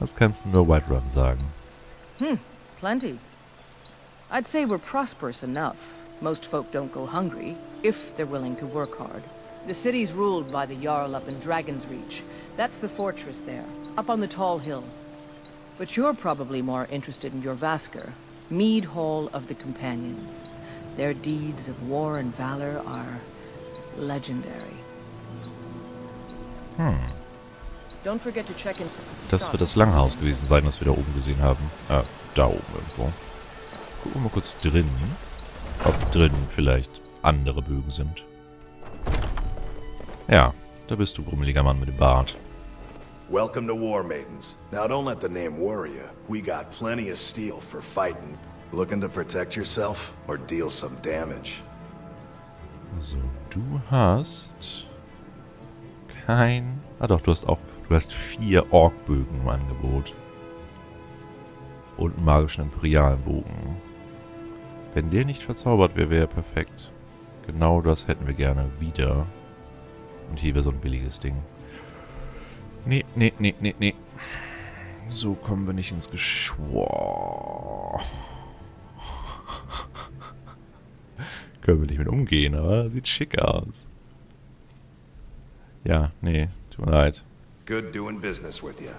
Was kannst du nur Whiterun sagen? Hmm, plenty. I'd say we're prosperous enough. Most folk don't go hungry, if they're willing to work hard. The city's ruled by the Jarl up in Dragon's Reach. That's the fortress there, up on the tall hill. But you're probably more interested in your Vasker, Mead Hall of the Companions. Their deeds of war and valor are legendary. Hm. Das wird das Langhaus gewesen sein, das wir da oben gesehen haben. Äh, da oben irgendwo. Gucken wir mal kurz drin. Ob drinnen vielleicht andere Bögen sind. Ja, da bist du, grummeliger Mann mit dem Bart. Welcome to War Maidens. Now don't let the name worry you. We got plenty of steel for fighting. Looking to protect yourself or deal some damage? So, du hast kein... Ah doch, du hast auch... Du hast vier Orkbögen im Angebot. Und einen magischen Imperialbogen. Wenn der nicht verzaubert wäre, wäre er perfekt. Genau das hätten wir gerne wieder. Und hier wäre so ein billiges Ding. Nee, nee, nee, nee, nee. So kommen wir nicht ins Geschwor. Können wir nicht mit umgehen, aber sieht schick aus. Ja, nee, tut mir leid. Good doing business with you.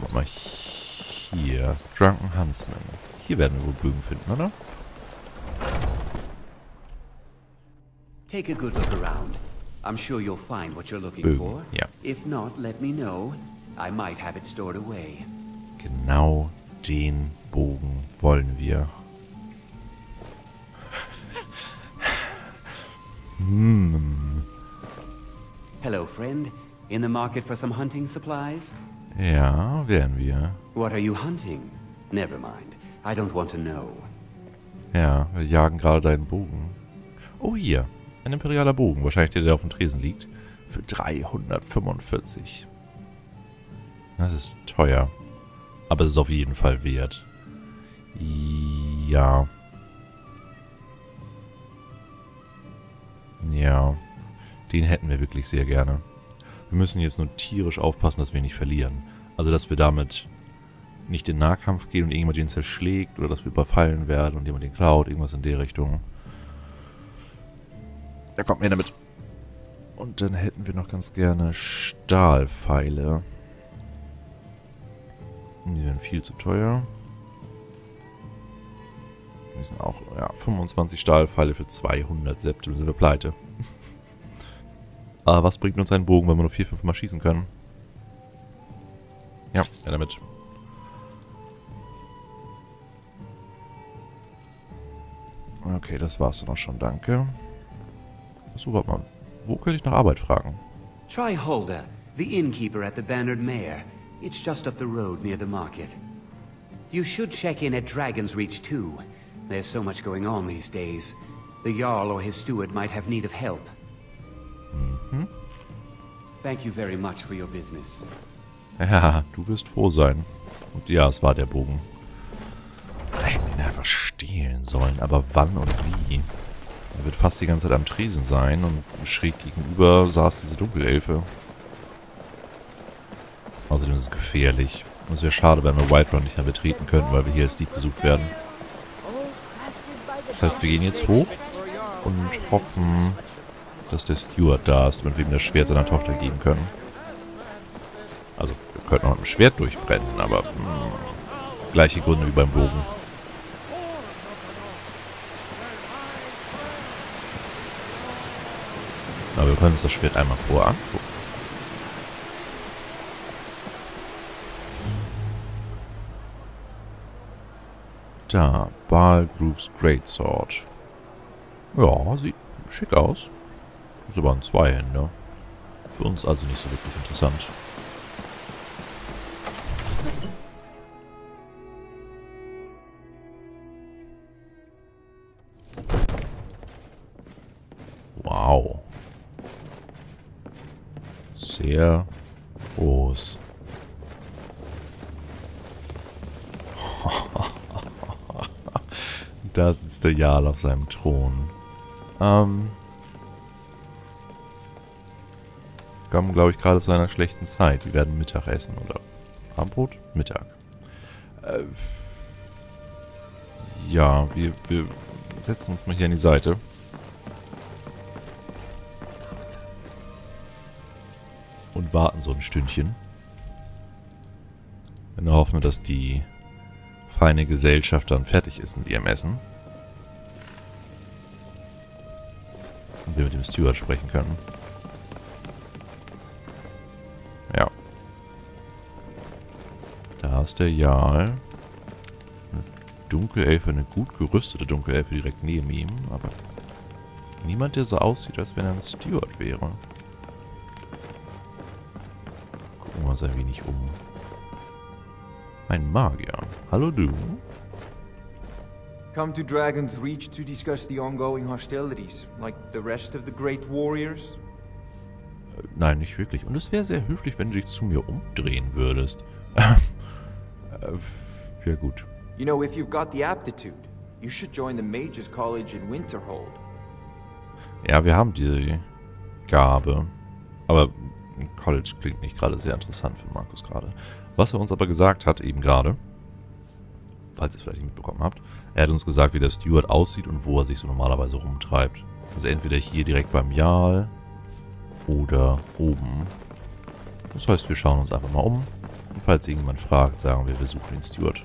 Guck mal hier. Drunken Huntsman. Hier werden wir wohl Bögen finden, oder? Take a good look around. I'm sure you'll find what you're looking Bögen, for. ja. If not, let me know. I might have it stored away. Genau den Bogen wollen wir. Hm. Hello, friend. In the market for some hunting supplies? Ja, wären wir. What are you hunting? Never mind. I don't want to know. Ja, wir jagen gerade deinen Bogen. Oh, hier. Ein imperialer Bogen. Wahrscheinlich der, der auf dem Tresen liegt. Für 345. Das ist teuer. Aber es ist auf jeden Fall wert. Ja. Ja. Den hätten wir wirklich sehr gerne. Wir müssen jetzt nur tierisch aufpassen, dass wir nicht verlieren. Also, dass wir damit nicht in Nahkampf gehen und irgendjemand den zerschlägt oder dass wir überfallen werden und jemand den klaut, irgendwas in der Richtung. Da kommt mir damit. Und dann hätten wir noch ganz gerne Stahlpfeile. Die wären viel zu teuer. Die sind auch, ja, 25 Stahlpfeile für 200 Septim, sind wir pleite. Aber was bringt uns ein Bogen, wenn wir nur 4, 5 Mal schießen können? Ja, ja damit. Okay, das war's dann auch schon, danke. So, warte mal. Wo könnte ich nach Arbeit fragen? Try Holder, the innkeeper at the Bannered Mare. It's just up the road near the market. You should check in at Dragon's Reach too. There's so much going on these days. The Jarl or his steward might have need of help. Mhm. Thank you very much for your business. Ja, du wirst froh sein. Und ja, es war der Bogen. Hätten ihn einfach stehlen sollen. Aber wann und wie? Er wird fast die ganze Zeit am Tresen sein und schräg gegenüber saß diese Dunkelelfe. Außerdem ist es gefährlich. Es wäre schade, wenn wir Whiterun nicht mehr betreten könnten, weil wir hier als Dieb gesucht werden. Das heißt, wir gehen jetzt hoch und hoffen, dass der Steward da ist, damit wir ihm das Schwert seiner Tochter geben können. Also, wir könnten auch mit dem Schwert durchbrennen, aber mh, gleiche Gründe wie beim Bogen. Aber wir können uns das Schwert einmal vorher angucken. Da, Baal Grooves Greatsword. Ja, sieht schick aus. Ist aber ein Zweihänder. Für uns also nicht so wirklich interessant. Wow. Sehr da sitzt der Jarl auf seinem Thron. Ähm. kommen, glaube ich, gerade zu einer schlechten Zeit. Die werden Mittag essen, oder? Abendbrot? Mittag. Äh, ja, wir, wir setzen uns mal hier an die Seite. Und warten so ein Stündchen. In der Hoffnung, dass die feine Gesellschaft dann fertig ist mit ihrem Essen. Und wir mit dem Steward sprechen können. Ja. Da ist der Jarl. Eine Dunkelelfe, eine gut gerüstete Dunkelelfe direkt neben ihm, aber niemand, der so aussieht, als wenn er ein Steward wäre. Gucken wir uns ein wenig um. Ein Magier. Hallo du. Come to Dragon's Reach to discuss the ongoing hostilities, like the rest of the great warriors? Äh, Nein, nicht wirklich. Und es wäre sehr höflich, wenn du dich zu mir umdrehen würdest. äh, ja gut. You know, if you've got the aptitude, you should join the Mages College in Winterhold. Ja, wir haben die Gabe. Aber College klingt nicht gerade sehr interessant für Markus gerade. Was er uns aber gesagt hat, eben gerade, falls ihr es vielleicht nicht mitbekommen habt, er hat uns gesagt, wie der Steward aussieht und wo er sich so normalerweise rumtreibt. Also entweder hier direkt beim Jarl oder oben. Das heißt, wir schauen uns einfach mal um. Und falls irgendjemand fragt, sagen wir, wir suchen den Steward.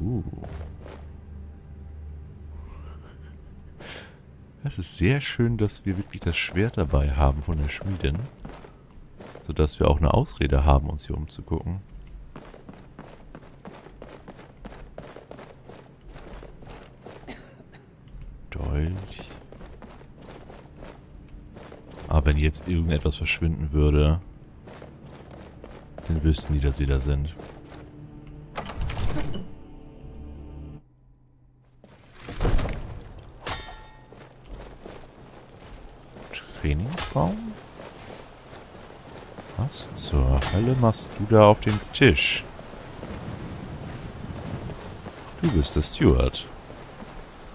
Uh. Es ist sehr schön, dass wir wirklich das Schwert dabei haben von der Schmiedin. Sodass wir auch eine Ausrede haben, uns hier umzugucken. Dolch. Aber wenn jetzt irgendetwas verschwinden würde, dann wüssten die, dass wir da sind. Trainingsraum? Was zur Hölle machst du da auf dem Tisch? Du bist der Steward.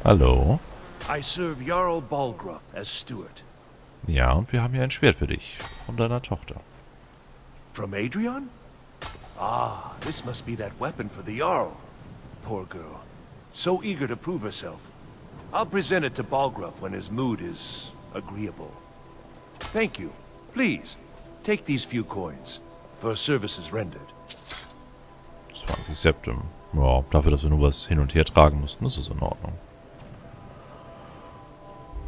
Hallo? I serve Jarl Balgruff as steward. Ja, und wir haben hier ein Schwert für dich. Von deiner Tochter. From Adrian? Ah, this must be that weapon for the Jarl. Poor girl. So eager to prove herself. I'll present it to Balgruff when his mood is agreeable. Thank you. Please, take these few coins for services rendered. 20 Septem. Ja, dafür, dass wir nur was hin und her tragen mussten, ist es in Ordnung.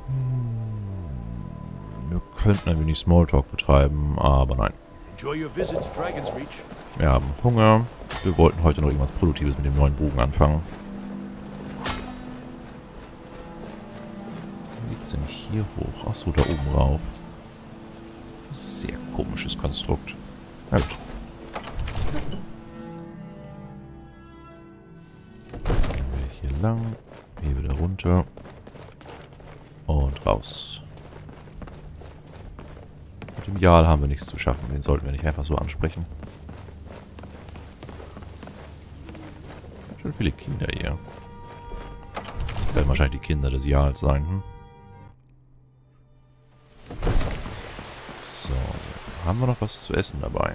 Hm, Wir könnten ein wenig Smalltalk betreiben, aber nein. Enjoy your visit to Dragon's Reach. Wir haben Hunger. Wir wollten heute noch irgendwas Produktives mit dem neuen Bogen anfangen. Wie geht's denn hier hoch? Achso, da oben rauf. Sehr komisches Konstrukt. Na gut. Hier lang. Hier wieder runter. Und raus. Mit dem Jarl haben wir nichts zu schaffen. Den sollten wir nicht einfach so ansprechen. Schon viele Kinder hier. Werden wahrscheinlich die Kinder des Jarls sein, hm? Haben wir noch was zu essen dabei?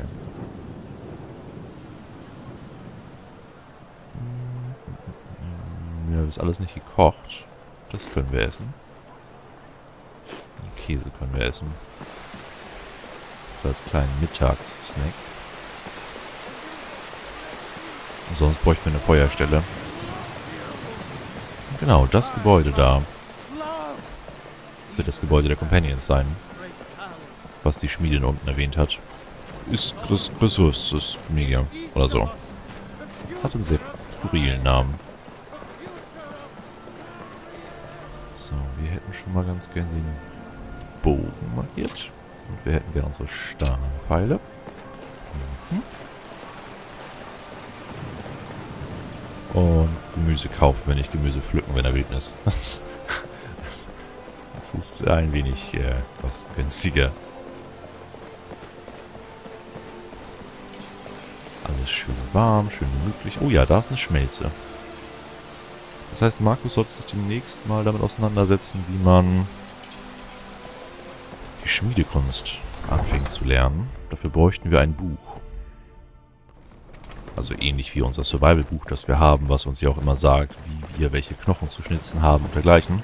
Hm, Ja, ist alles nicht gekocht. Das können wir essen. Käse können wir essen. So als kleinen Mittagssnack. Und sonst bräuchten wir eine Feuerstelle. Genau, das Gebäude da. Wird das Gebäude der Companions sein. Was die Schmiedin unten erwähnt hat. Ist Chrysus, ist mega. Oder so. Hat einen sehr skurrilen Namen. So, wir hätten schon mal ganz gern den Bogen markiert. Und wir hätten gern unsere Stahlpfeile. Mhm. Und Gemüse kaufen, wenn nicht Gemüse pflücken, wenn er Wildnis. Das ist ein wenig äh, kostengünstiger. Alles schön warm, schön gemütlich. Oh ja, da ist eine Schmelze. Das heißt, Markus sollte sich demnächst mal damit auseinandersetzen, wie man Schmiedekunst anfängt zu lernen. Dafür bräuchten wir ein Buch. Also ähnlich wie unser Survival-Buch, das wir haben, was uns ja auch immer sagt, wie wir welche Knochen zu schnitzen haben und dergleichen.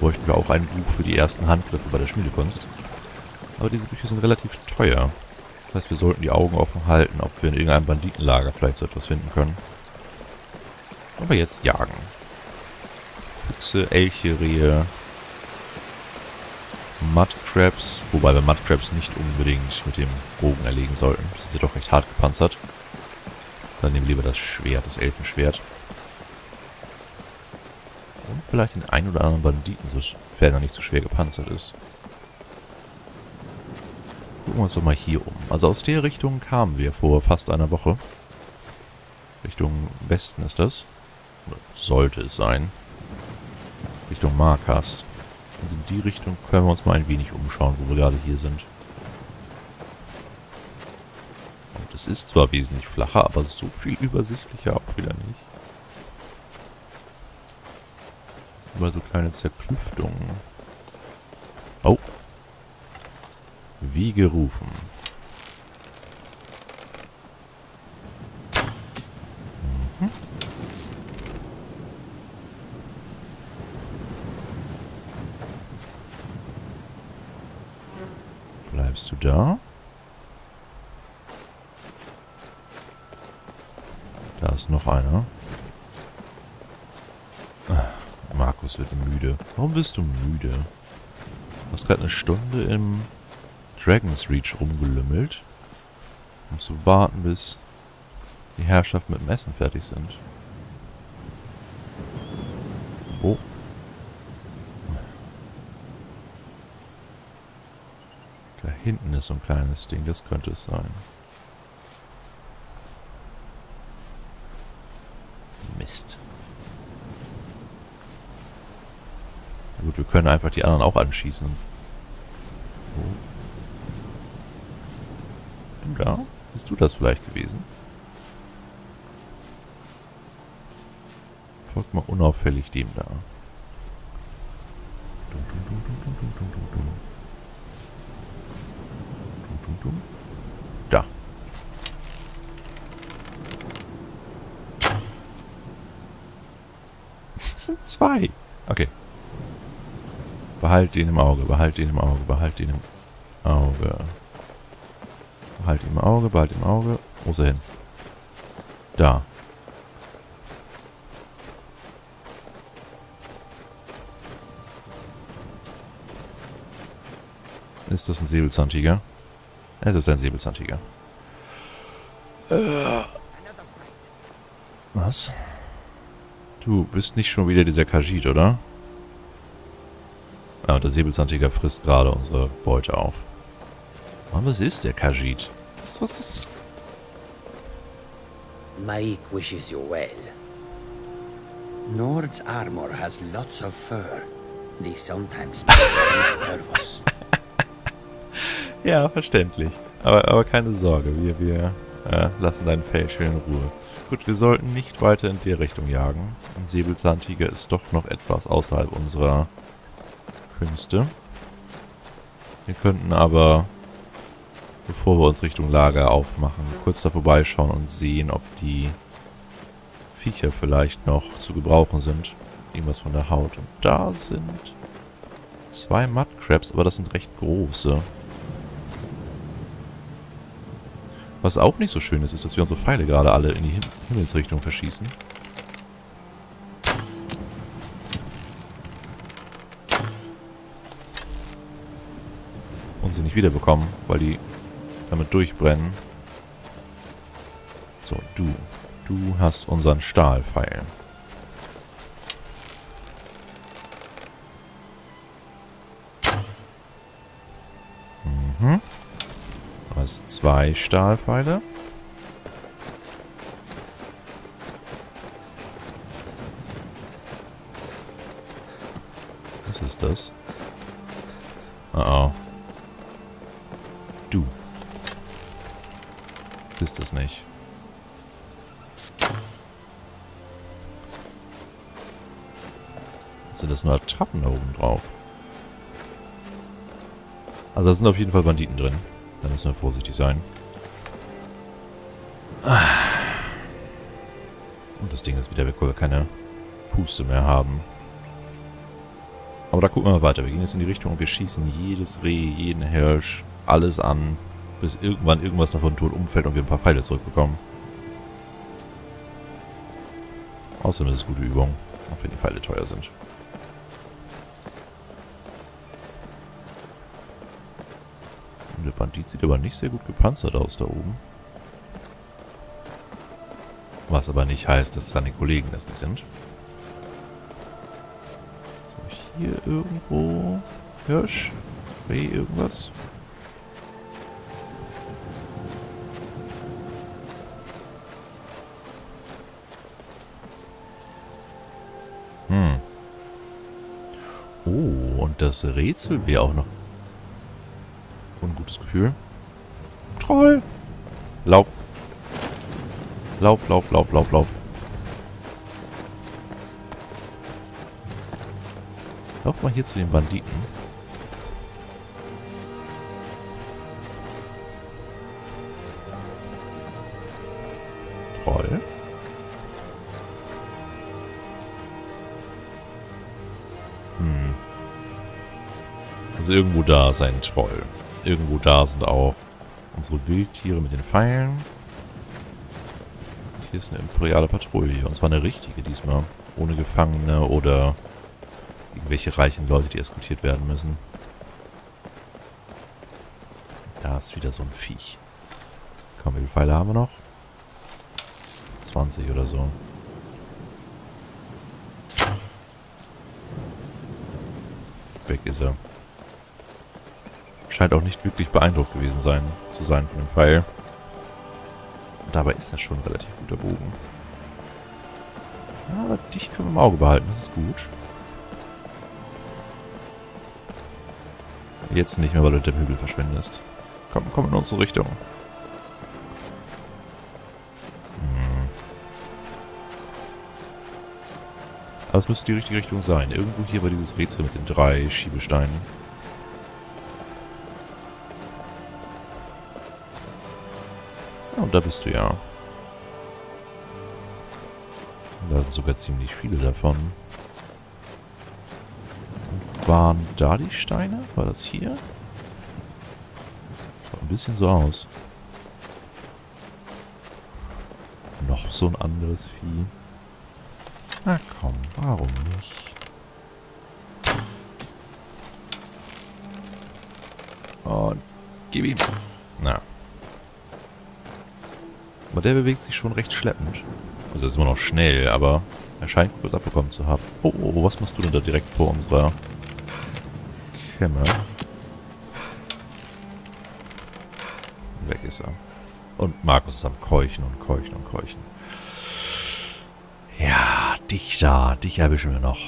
Bräuchten wir auch ein Buch für die ersten Handgriffe bei der Schmiedekunst. Aber diese Bücher sind relativ teuer. Das heißt, wir sollten die Augen offen halten, ob wir in irgendeinem Banditenlager vielleicht so etwas finden können. Aber jetzt jagen. Füchse, Elche, Rehe, Mudcrabs, wobei wir Mudcrabs nicht unbedingt mit dem Bogen erlegen sollten. Die sind ja doch recht hart gepanzert. Dann nehmen wir lieber das Schwert, das Elfenschwert. Und vielleicht den einen oder anderen Banditen, sofern er nicht so schwer gepanzert ist. Gucken wir uns doch mal hier um. Also aus der Richtung kamen wir vor fast einer Woche. Richtung Westen ist das. Oder sollte es sein. Richtung Markas. Und in die Richtung können wir uns mal ein wenig umschauen, wo wir gerade hier sind. Und es ist zwar wesentlich flacher, aber so viel übersichtlicher auch wieder nicht. Über so kleine Zerklüftungen. Oh. Wie gerufen. Mhm. Bleibst du da? Da ist noch einer. Ah, Markus wird müde. Warum wirst du müde? Du hast gerade eine Stunde im Dragon's Reach rumgelümmelt, um zu warten, bis die Herrschaft mit dem Essen fertig sind. Wo? Da hinten ist so ein kleines Ding, das könnte es sein. Mist. Gut, wir können einfach die anderen auch anschießen. da? Bist du das vielleicht gewesen? Folgt mal unauffällig dem da. Da. Das sind zwei. Okay. Behalt den im Auge, behalt den im Auge, behalt den im Auge. Ihn im Auge, ihn im Auge. Wo ist er hin? Da. Ist das ein Säbelzahntiger? Es ist ein Säbelzahntiger. Äh. Was? Du bist nicht schon wieder dieser Kajit, oder? Ah, der Säbelzahntiger frisst gerade unsere Beute auf. Mann, was ist der Kajit? Was, was ist... Maik wishes you well. Nord's armor has lots of fur. They sometimes make nervous. Ja, verständlich. Aber, aber keine Sorge, wir, wir äh, lassen dein Fell schön in Ruhe. Gut, wir sollten nicht weiter in die Richtung jagen. Ein Säbelzahntiger ist doch noch etwas außerhalb unserer Künste. Wir könnten aber, bevor wir uns Richtung Lager aufmachen, kurz da vorbeischauen und sehen, ob die Viecher vielleicht noch zu gebrauchen sind. Irgendwas von der Haut. Und da sind zwei Mudcrabs, aber das sind recht große. Was auch nicht so schön ist, ist, dass wir unsere Pfeile gerade alle in die Him Himmelsrichtung verschießen. Und sie nicht wiederbekommen, weil die damit durchbrennen. So, du. Du hast unseren Stahlpfeil. Mhm. Du hast zwei Stahlpfeile. Was ist das? Nicht. Sind das nur Attrappen da oben drauf? Also da sind auf jeden Fall Banditen drin. Da müssen wir vorsichtig sein. Und das Ding ist wieder weg, weil wir keine Puste mehr haben. Aber da gucken wir mal weiter. Wir gehen jetzt in die Richtung und wir schießen jedes Reh, jeden Hirsch, alles an, bis irgendwann irgendwas davon tot umfällt und wir ein paar Pfeile zurückbekommen. Außerdem ist es gute Übung, auch wenn die Pfeile teuer sind. Und der Bandit sieht aber nicht sehr gut gepanzert aus da oben. Was aber nicht heißt, dass seine Kollegen das nicht sind. So, hier irgendwo Hirsch, Reh, irgendwas. Das Rätsel wäre auch noch ein gutes Gefühl. Troll! Lauf! Lauf, lauf, lauf, lauf, lauf. Lauf mal hier zu den Banditen. Irgendwo da ist ein Troll. Irgendwo da sind auch unsere Wildtiere mit den Pfeilen. Hier ist eine imperiale Patrouille. Und zwar eine richtige diesmal. Ohne Gefangene oder irgendwelche reichen Leute, die eskortiert werden müssen. Da ist wieder so ein Viech. Komm, wie viele Pfeile haben wir noch? 20 oder so. Weg ist er. Scheint auch nicht wirklich beeindruckt gewesen sein, zu sein von dem Pfeil. Und dabei ist das schon ein relativ guter Bogen. Ja, aber dich können wir im Auge behalten, das ist gut. Jetzt nicht mehr, weil du hinter dem Hügel verschwindest. Komm, komm in unsere Richtung. Hm. Aber es müsste die richtige Richtung sein. Irgendwo hier war dieses Rätsel mit den drei Schiebesteinen. Und da bist du ja. Da sind sogar ziemlich viele davon. Und waren da die Steine? War das hier? Schaut ein bisschen so aus. Noch so ein anderes Vieh. Na komm, warum nicht? Und gib ihm. Na. Aber der bewegt sich schon recht schleppend. Also er ist immer noch schnell, aber er scheint gut was abbekommen zu haben. Oh, oh, oh, was machst du denn da direkt vor unserer Kämme? Weg ist er. Und Markus ist am Keuchen und Keuchen und Keuchen. Ja, dich da, dich erwischen wir noch.